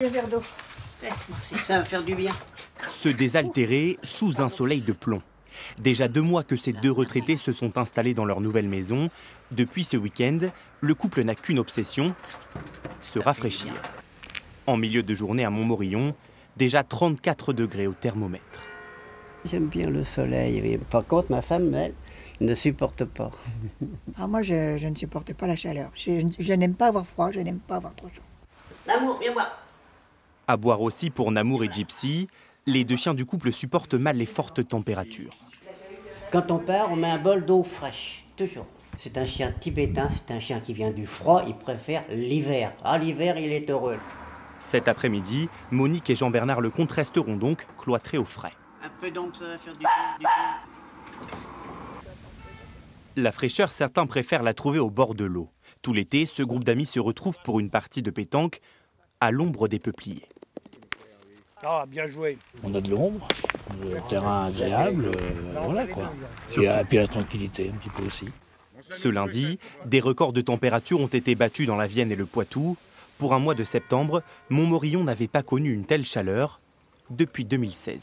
Un verre d'eau. Merci, ça va faire du bien. Se désaltérer sous un soleil de plomb. Déjà deux mois que ces deux retraités se sont installés dans leur nouvelle maison. Depuis ce week-end, le couple n'a qu'une obsession, se rafraîchir. En milieu de journée à Montmorillon, déjà 34 degrés au thermomètre. J'aime bien le soleil. Par contre, ma femme, elle, ne supporte pas. Ah, moi, je, je ne supporte pas la chaleur. Je, je n'aime pas avoir froid, je n'aime pas avoir trop chaud. L'amour, viens voir. À boire aussi pour Namour et Gypsy, les deux chiens du couple supportent mal les fortes températures. Quand on part, on met un bol d'eau fraîche, toujours. C'est un chien tibétain, c'est un chien qui vient du froid, il préfère l'hiver. Ah, l'hiver, il est heureux. Cet après-midi, Monique et Jean-Bernard Lecomte resteront donc cloîtrés au frais. Un peu d'ombre, ça va faire du bien, du bien. La fraîcheur, certains préfèrent la trouver au bord de l'eau. Tout l'été, ce groupe d'amis se retrouve pour une partie de pétanque à l'ombre des peupliers. Ah, bien joué. On a de l'ombre, le terrain agréable, euh, voilà quoi. Puis, la- puis la tranquillité un petit peu aussi. Ce lundi, des records de température ont été battus dans la Vienne et le Poitou. Pour un mois de septembre, Montmorillon n'avait pas connu une telle chaleur depuis 2016.